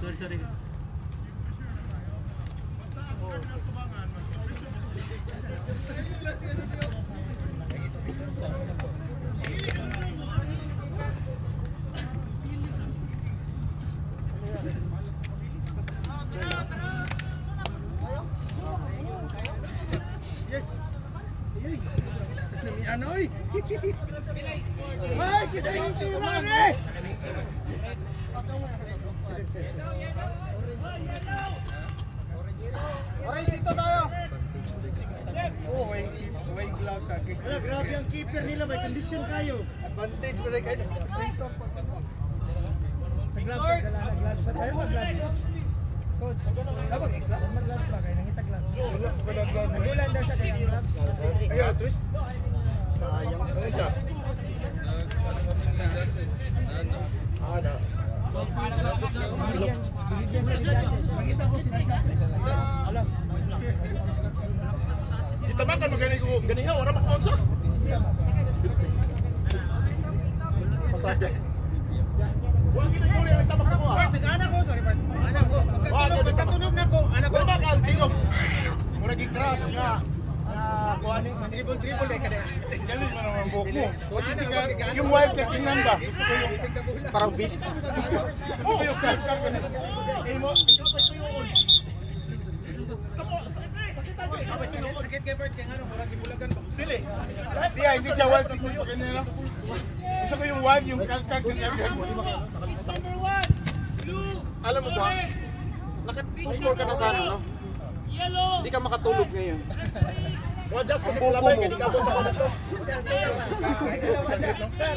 Sorry, sorry. Ano way glove sa akin. Wala, grabe ang keeper nila, may condition kayo. Advantage pa rin kayo. Sa gloves, sa gala, gloves. Sa kayo mag-gloves, coach. Coach, Sabang extra? mag-gloves ba kayo? Nangita gloves. Nagulan daw siya kaya ang gloves. Ayan, twist. Sayang. Ano siya? Na. Binigyan, niya ni Jason. Nakita ko si Nika. Alam. Kita makan magani ko ganiha ora ma-sponsor. Pasabi. Wala gina sorry ang tabak sa ko. ah. Anak ko, sorry, Bart. Anak ko. Pagkatunog na ko, anak ko. Wala ka ang tingog. Mura gi crash nga. Ah, Dribble, dribble eh, kada. Galing mo naman buhok mo. Yung wild na tingnan ba? Parang beast. Oh, yung kag ganito. Eh mo, ikaw pa yung Samo, sakit ako eh. Kapag sinukod. Sakit kay Bart, kaya ano, murag ibulagan ba? Dili. Di ay, hindi siya wild pag ganyan lang. Gusto ko yung wild, yung kag kag ganyan. Number one, blue, Alam mo ba? Naka-score ka na sa ano, no? yellow, Hindi ka makatulog ngayon. Wa just kasi labay kay di ka sa ko to. Sir.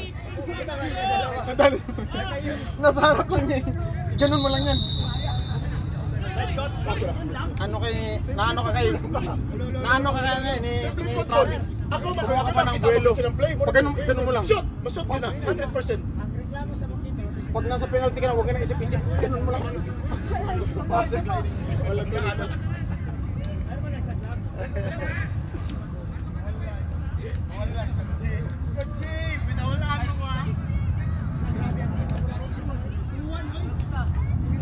Nasa harap lang niya. eh. Ganun mo lang yan. Ano kay naano ka kay naano ka kay ni ni, Travis? Ako Kumuha ka pa ng buwelo. Pag ganun, ganun mo lang. Shot, mashoot ka na 100%. Ang reklamo sa mga. Pag nasa penalty ka na, huwag ka na isip-isip. Ganun mo lang. Walang na ano.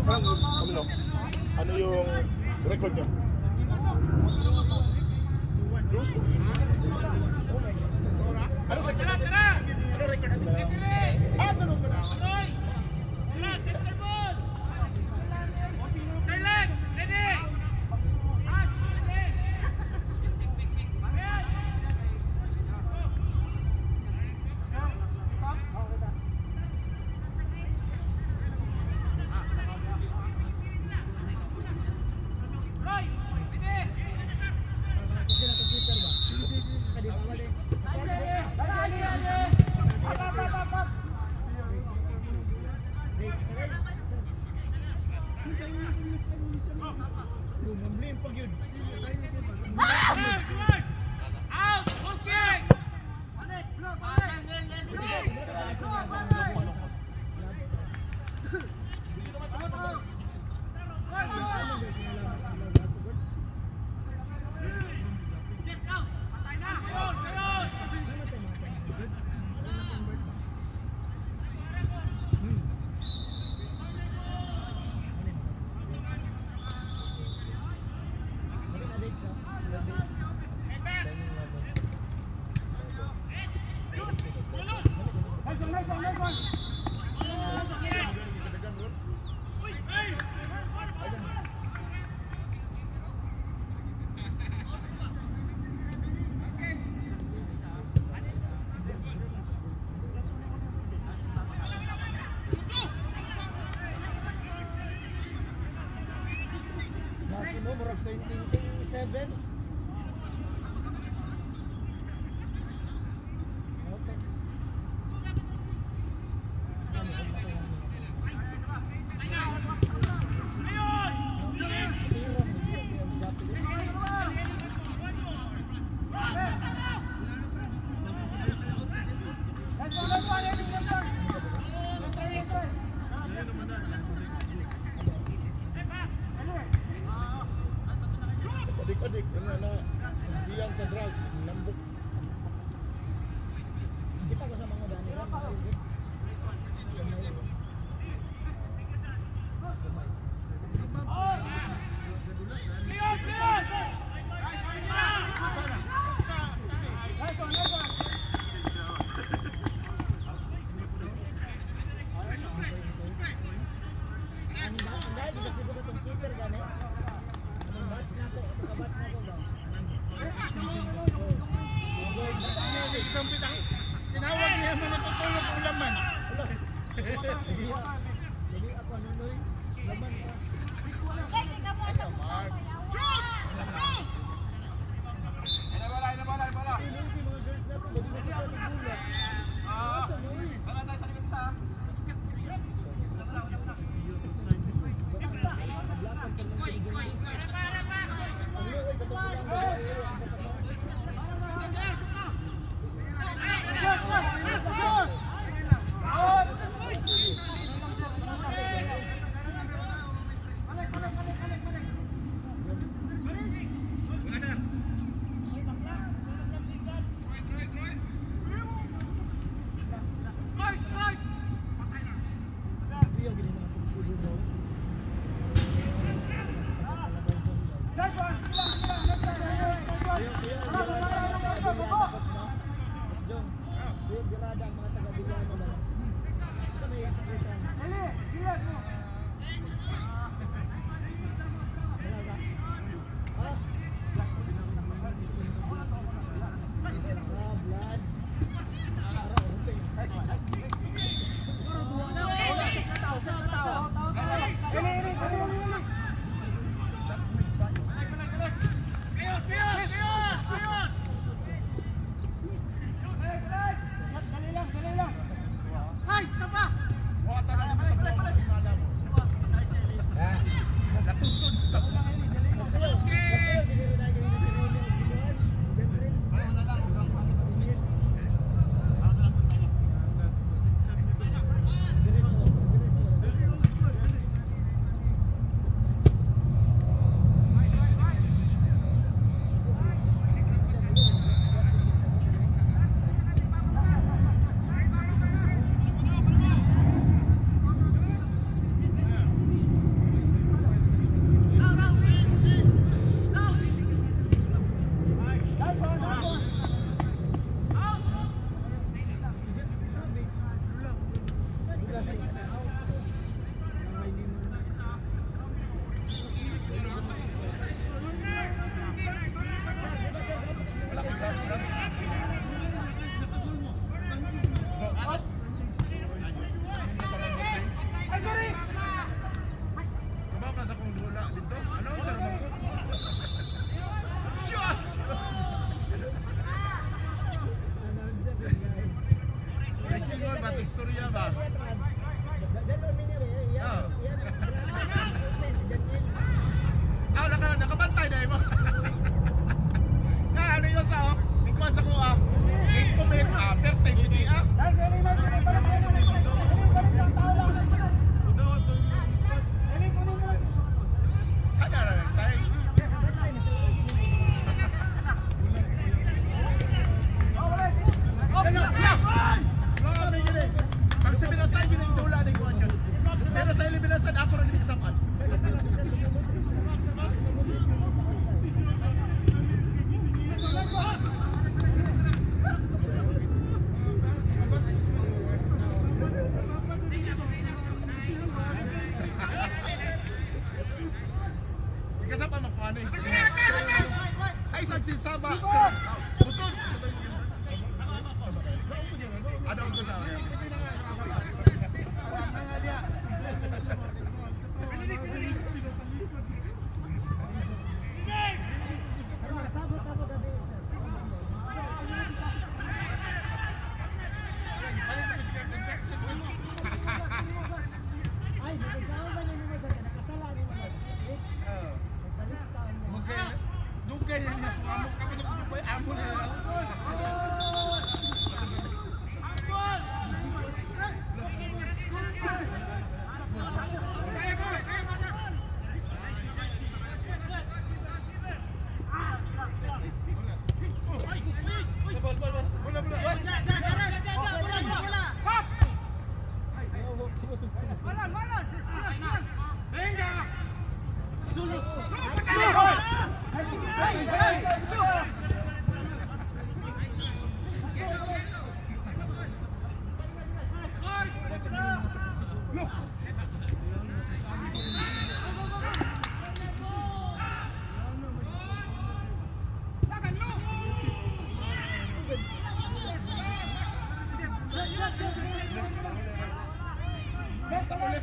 Sa gloves? Ano? Yung record niya? Ano record natin? Ano record? Mamblim pag Jadi apa nanti? Zaman. na teksturya ba? Dalawa minyo eh. Yan. Yan. Si Janil. Ah, naka, nakabantay na mo. na ano yun sa oh? Tingkwan sa kuha. Tingkwan ah. Perfect. Ah. Dahil sa rin mo, sa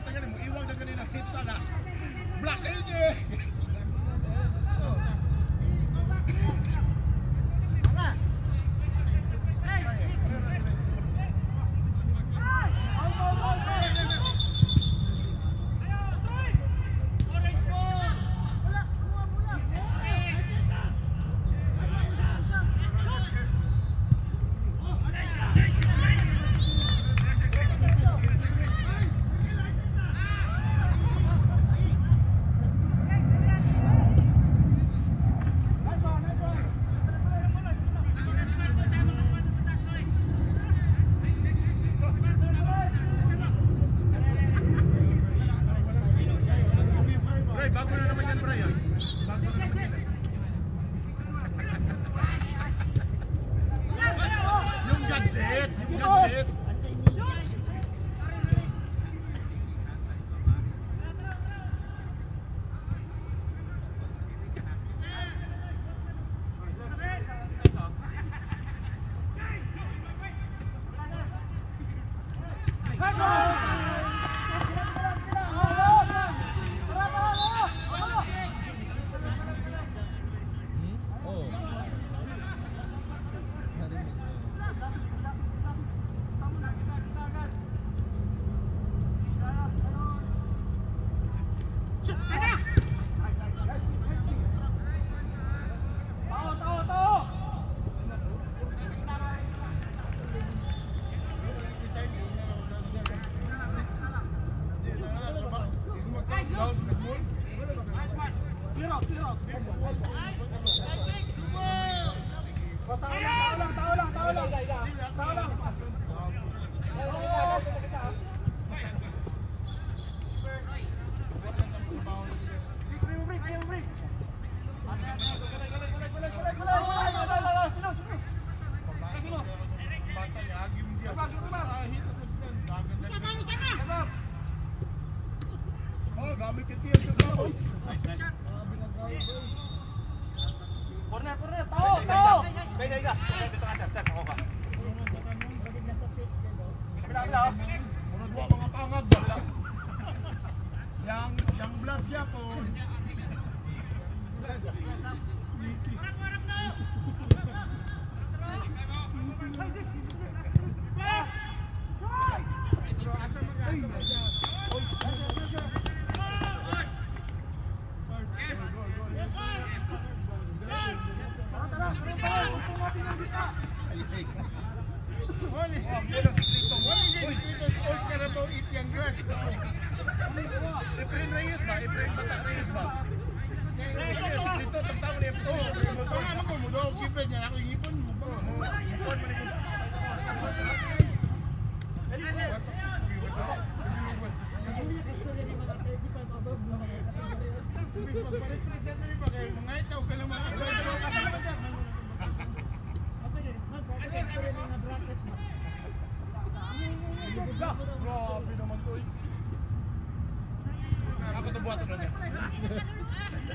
basta mo iwang na ganun ang hit sana. Black eh. don't know.